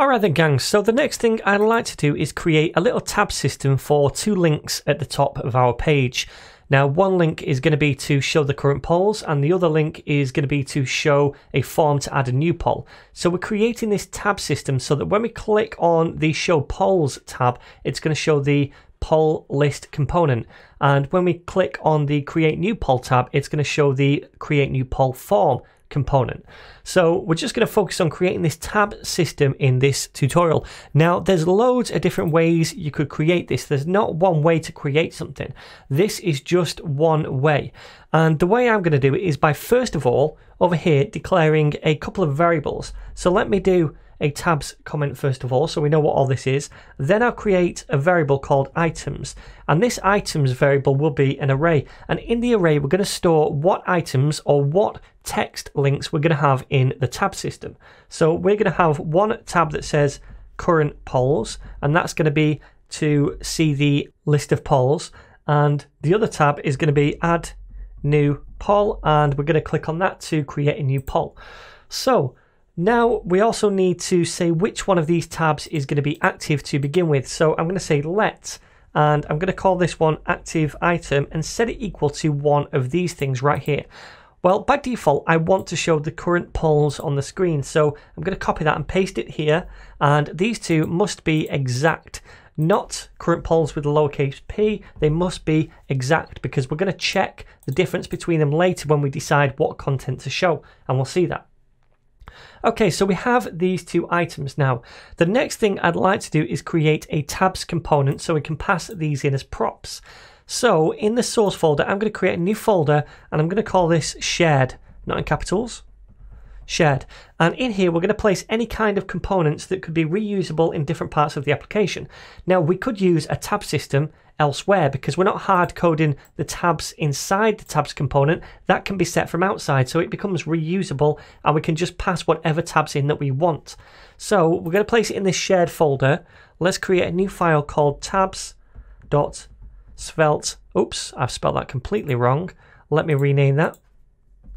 Alright then gang, so the next thing I'd like to do is create a little tab system for two links at the top of our page. Now one link is going to be to show the current polls and the other link is going to be to show a form to add a new poll. So we're creating this tab system so that when we click on the show polls tab, it's going to show the poll list component. And when we click on the create new poll tab, it's going to show the create new poll form component. So we're just going to focus on creating this tab system in this tutorial. Now there's loads of different ways you could create this. There's not one way to create something. This is just one way. And the way I'm going to do it is by first of all over here declaring a couple of variables. So let me do a tabs comment first of all, so we know what all this is. Then I'll create a variable called items. And this items variable will be an array. And in the array, we're going to store what items or what text links we're going to have in the tab system. So we're going to have one tab that says current polls, and that's going to be to see the list of polls. And the other tab is going to be add new poll, and we're going to click on that to create a new poll. So now we also need to say which one of these tabs is going to be active to begin with. So I'm going to say let, and I'm going to call this one active item and set it equal to one of these things right here. Well, by default, I want to show the current polls on the screen. So I'm going to copy that and paste it here. And these two must be exact, not current polls with lowercase p. They must be exact because we're going to check the difference between them later when we decide what content to show. And we'll see that. Okay, so we have these two items now. The next thing I'd like to do is create a tabs component so we can pass these in as props. So in the source folder, I'm going to create a new folder and I'm going to call this shared, not in capitals, shared. And in here, we're going to place any kind of components that could be reusable in different parts of the application. Now, we could use a tab system elsewhere because we're not hard coding the tabs inside the tabs component. That can be set from outside, so it becomes reusable and we can just pass whatever tabs in that we want. So we're going to place it in this shared folder. Let's create a new file called tabs.svelte. Oops, I've spelled that completely wrong. Let me rename that.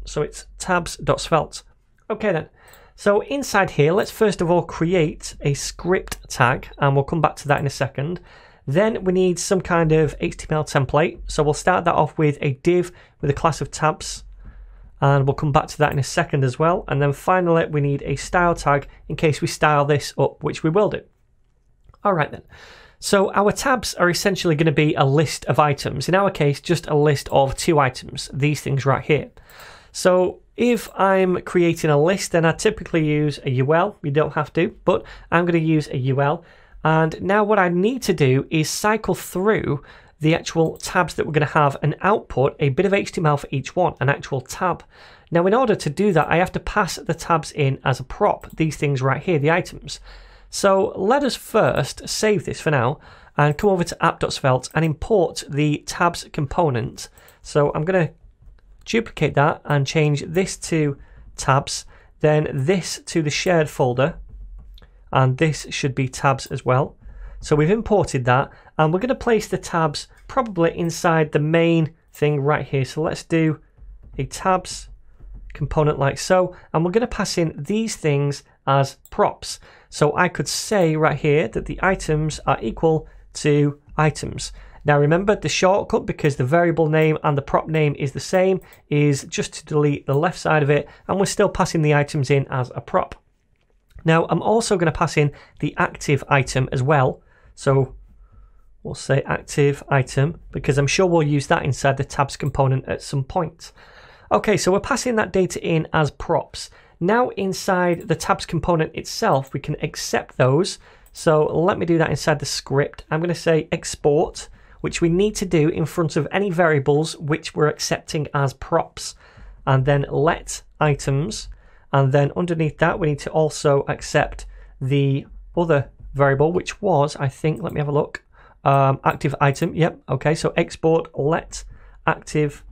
So it's tabs.svelte. Okay then. So inside here, let's first of all create a script tag, and we'll come back to that in a second. Then we need some kind of HTML template. So we'll start that off with a div with a class of tabs, and we'll come back to that in a second as well. And then finally, we need a style tag in case we style this up, which we will do. All right then. So our tabs are essentially going to be a list of items. In our case, just a list of two items, these things right here. So if I'm creating a list, then I typically use a UL. You don't have to, but I'm going to use a UL. And now what I need to do is cycle through the actual tabs that we're going to have and output a bit of HTML for each one, an actual tab. Now, in order to do that, I have to pass the tabs in as a prop, these things right here, the items. So let us first save this for now and come over to app.svelte and import the tabs component. So I'm going to duplicate that and change this to tabs, then this to the shared folder, and this should be tabs as well. So we've imported that, and we're going to place the tabs probably inside the main thing right here. So let's do a tabs component like so, and we're going to pass in these things as props. So I could say right here that the items are equal to items. Now remember the shortcut because the variable name and the prop name is the same is just to delete the left side of it and we're still passing the items in as a prop. Now I'm also going to pass in the active item as well. So we'll say active item because I'm sure we'll use that inside the tabs component at some point. Okay, so we're passing that data in as props. Now inside the tabs component itself, we can accept those. So let me do that inside the script. I'm going to say export which we need to do in front of any variables which we're accepting as props. And then let items. And then underneath that, we need to also accept the other variable, which was, I think, let me have a look, um, active item. Yep. Okay. So export let active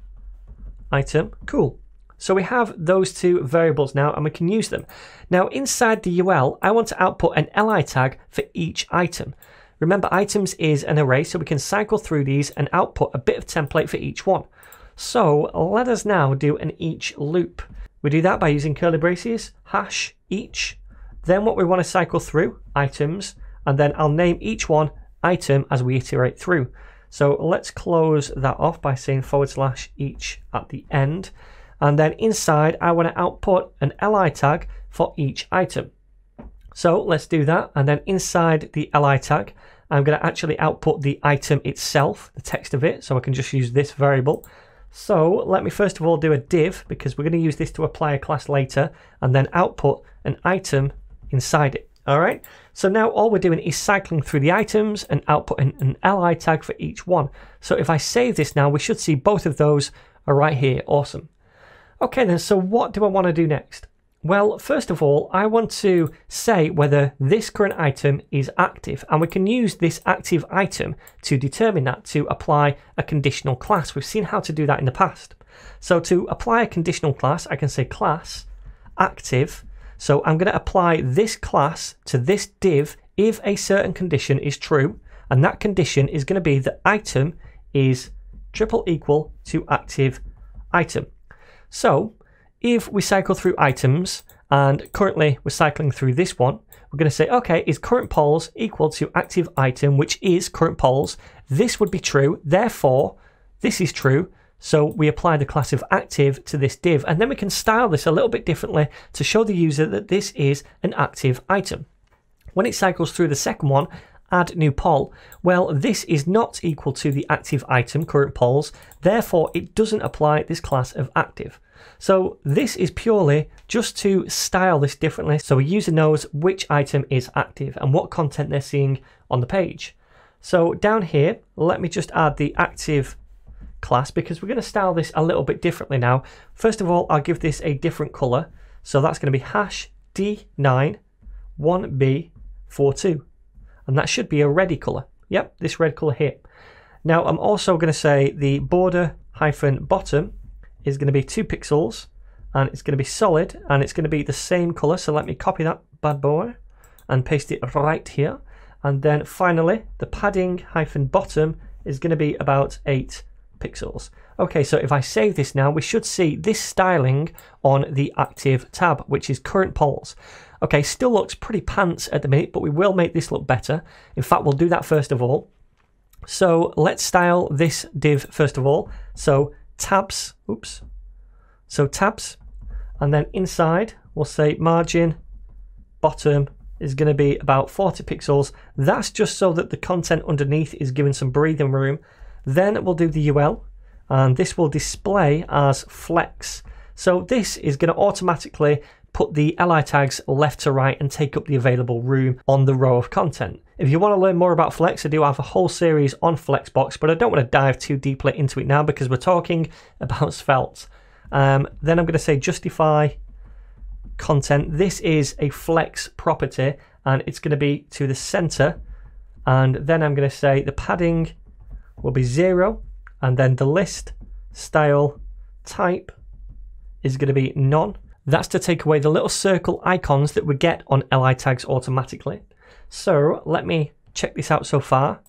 item. Cool. So we have those two variables now and we can use them. Now inside the UL, I want to output an li tag for each item. Remember, items is an array, so we can cycle through these and output a bit of template for each one. So let us now do an each loop. We do that by using curly braces, hash each, Then what we want to cycle through items, and then I'll name each one item as we iterate through. So let's close that off by saying forward slash each at the end. And then inside, I want to output an li tag for each item. So let's do that. And then inside the li tag, I'm going to actually output the item itself, the text of it. So I can just use this variable. So let me first of all do a div because we're going to use this to apply a class later and then output an item inside it. All right. So now all we're doing is cycling through the items and outputting an li tag for each one. So if I save this now, we should see both of those are right here. Awesome. Okay then, so what do I want to do next? Well, first of all, I want to say whether this current item is active, and we can use this active item to determine that to apply a conditional class. We've seen how to do that in the past. So to apply a conditional class, I can say class active. So I'm going to apply this class to this div if a certain condition is true, and that condition is going to be that item is triple equal to active item. So if we cycle through items, and currently we're cycling through this one, we're going to say, okay, is current polls equal to active item, which is current polls? This would be true, therefore, this is true. So we apply the class of active to this div, and then we can style this a little bit differently to show the user that this is an active item. When it cycles through the second one, add new poll. Well, this is not equal to the active item current polls, therefore it doesn't apply this class of active. So this is purely just to style this differently so a user knows which item is active and what content they're seeing on the page. So down here, let me just add the active class because we're going to style this a little bit differently now. First of all, I'll give this a different color. So that's going to be hash D9 1B42. And that should be a ready color. Yep, this red color here. Now I'm also going to say the border hyphen bottom is going to be two pixels and it's going to be solid and it's going to be the same color. So let me copy that bad boy and paste it right here. And then finally, the padding hyphen bottom is going to be about eight pixels. Okay, so if I save this now, we should see this styling on the active tab, which is current polls. Okay, still looks pretty pants at the minute, but we will make this look better. In fact, we'll do that first of all. So let's style this div first of all. So tabs, oops. So tabs, and then inside we'll say margin bottom is going to be about 40 pixels. That's just so that the content underneath is given some breathing room. Then we'll do the UL, and this will display as flex. So this is going to automatically put the li tags left to right and take up the available room on the row of content. If you want to learn more about Flex, I do have a whole series on Flexbox, but I don't want to dive too deeply into it now because we're talking about Svelte. Um, then I'm going to say justify content. This is a Flex property and it's going to be to the center. And then I'm going to say the padding will be zero and then the list style type is going to be none that's to take away the little circle icons that we get on li tags automatically. So let me check this out so far.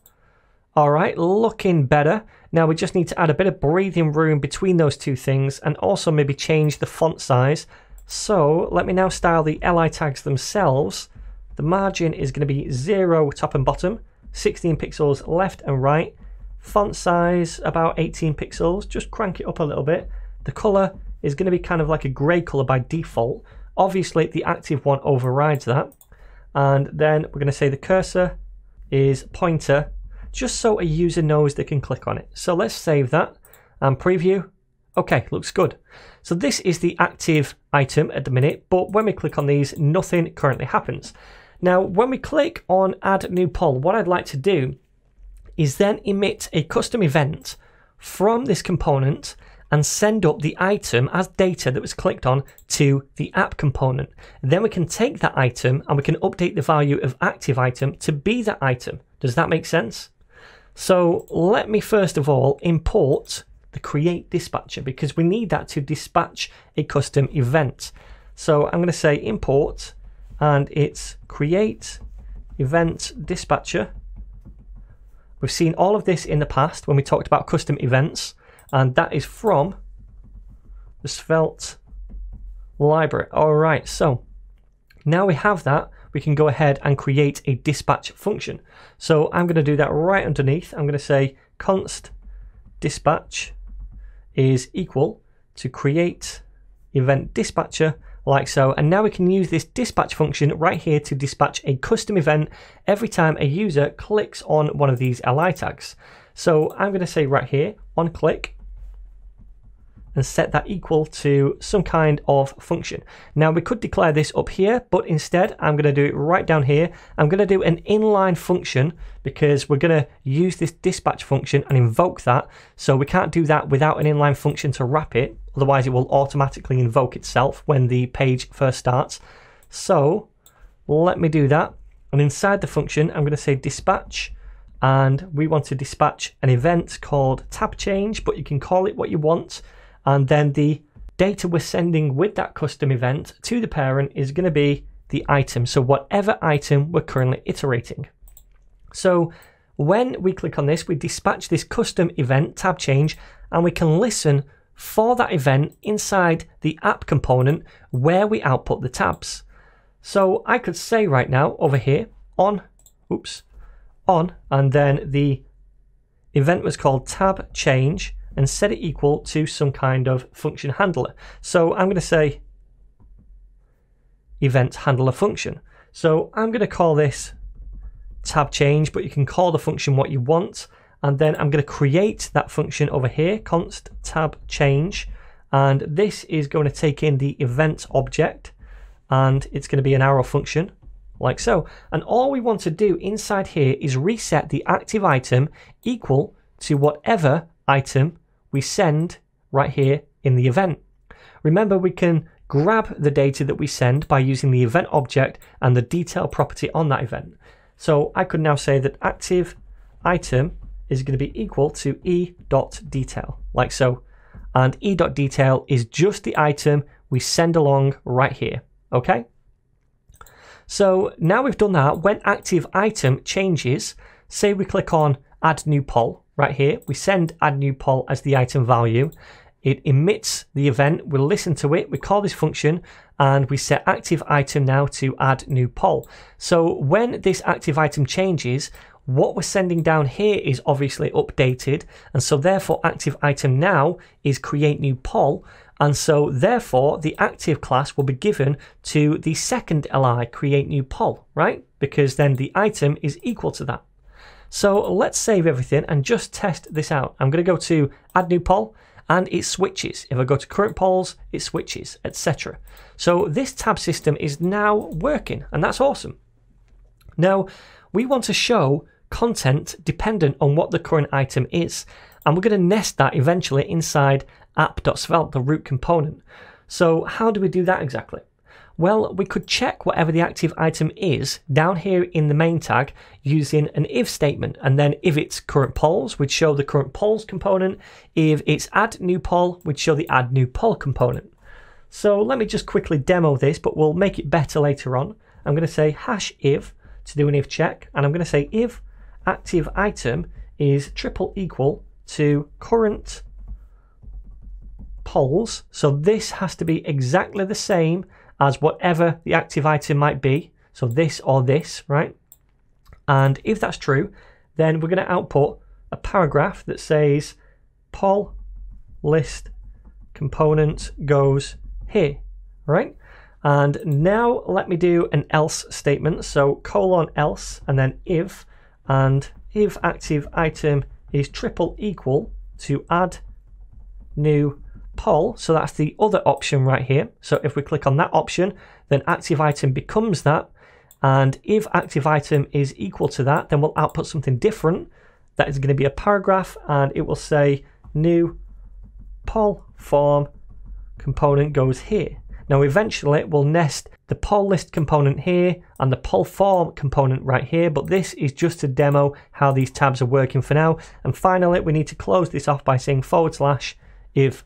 All right, looking better. Now we just need to add a bit of breathing room between those two things and also maybe change the font size. So let me now style the li tags themselves. The margin is going to be 0 top and bottom, 16 pixels left and right. Font size about 18 pixels, just crank it up a little bit. The color is going to be kind of like a grey colour by default. Obviously, the active one overrides that. And then we're going to say the cursor is pointer, just so a user knows they can click on it. So let's save that and preview. Okay, looks good. So this is the active item at the minute, but when we click on these, nothing currently happens. Now, when we click on add new poll, what I'd like to do is then emit a custom event from this component and send up the item as data that was clicked on to the app component. Then we can take that item and we can update the value of active item to be that item. Does that make sense? So let me first of all import the create dispatcher because we need that to dispatch a custom event. So I'm going to say import and it's create event dispatcher. We've seen all of this in the past when we talked about custom events and that is from the Svelte library. All right, so Now we have that, we can go ahead and create a dispatch function. So I'm going to do that right underneath. I'm going to say const dispatch is equal to create event dispatcher like so. And now we can use this dispatch function right here to dispatch a custom event every time a user clicks on one of these li tags. So I'm going to say right here on click and set that equal to some kind of function. Now we could declare this up here, but instead I'm going to do it right down here. I'm going to do an inline function because we're going to use this dispatch function and invoke that. So we can't do that without an inline function to wrap it. Otherwise it will automatically invoke itself when the page first starts. So let me do that. And inside the function, I'm going to say dispatch and we want to dispatch an event called tab change, but you can call it what you want and then the data we're sending with that custom event to the parent is going to be the item. So whatever item we're currently iterating. So when we click on this, we dispatch this custom event tab change and we can listen for that event inside the app component where we output the tabs. So I could say right now over here on, oops, on, and then the event was called tab change and set it equal to some kind of function handler. So I'm going to say event handler function. So I'm going to call this tab change, but you can call the function what you want. And then I'm going to create that function over here, const tab change. And this is going to take in the event object and it's going to be an arrow function like so. And all we want to do inside here is reset the active item equal to whatever item we send right here in the event. Remember, we can grab the data that we send by using the event object and the detail property on that event. So I could now say that active item is going to be equal to e.detail, like so. And e.detail is just the item we send along right here, okay? So now we've done that, when active item changes, say we click on add new poll, right here, we send add new poll as the item value. It emits the event, we'll listen to it, we call this function, and we set active item now to add new poll. So when this active item changes, what we're sending down here is obviously updated, and so therefore active item now is create new poll, and so therefore the active class will be given to the second li create new poll, right? Because then the item is equal to that. So let's save everything and just test this out. I'm going to go to add new poll and it switches. If I go to current polls, it switches, etc. So this tab system is now working and that's awesome. Now we want to show content dependent on what the current item is and we're going to nest that eventually inside app.svelte, the root component. So how do we do that exactly? Well, we could check whatever the active item is down here in the main tag using an if statement. And then if it's current polls, we'd show the current polls component. If it's add new poll, we'd show the add new poll component. So let me just quickly demo this, but we'll make it better later on. I'm going to say hash if to do an if check. And I'm going to say if active item is triple equal to current polls. So this has to be exactly the same as whatever the active item might be. So this or this, right? And if that's true, then we're going to output a paragraph that says poll list component goes here, right? And now let me do an else statement. So colon else and then if, and if active item is triple equal to add new poll. So that's the other option right here. So if we click on that option, then active item becomes that. And if active item is equal to that, then we'll output something different. That is going to be a paragraph and it will say new poll form component goes here. Now eventually we'll nest the poll list component here and the poll form component right here, but this is just to demo how these tabs are working for now. And finally, we need to close this off by saying forward slash if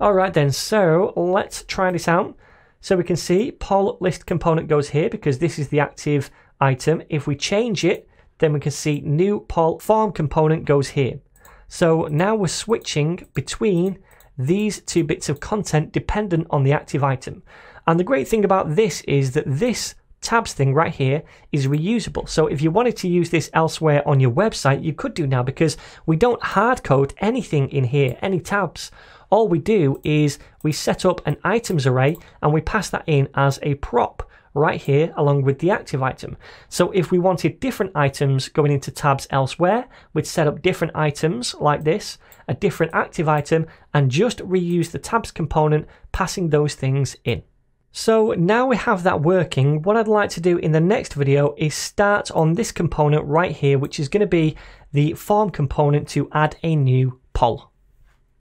all right then, so let's try this out. So we can see poll list component goes here because this is the active item. If we change it, then we can see new poll form component goes here. So now we're switching between these two bits of content dependent on the active item. And the great thing about this is that this tabs thing right here is reusable. So if you wanted to use this elsewhere on your website, you could do now because we don't hard code anything in here, any tabs. All we do is we set up an items array and we pass that in as a prop right here along with the active item. So if we wanted different items going into tabs elsewhere, we'd set up different items like this, a different active item, and just reuse the tabs component, passing those things in. So now we have that working, what I'd like to do in the next video is start on this component right here, which is going to be the form component to add a new poll.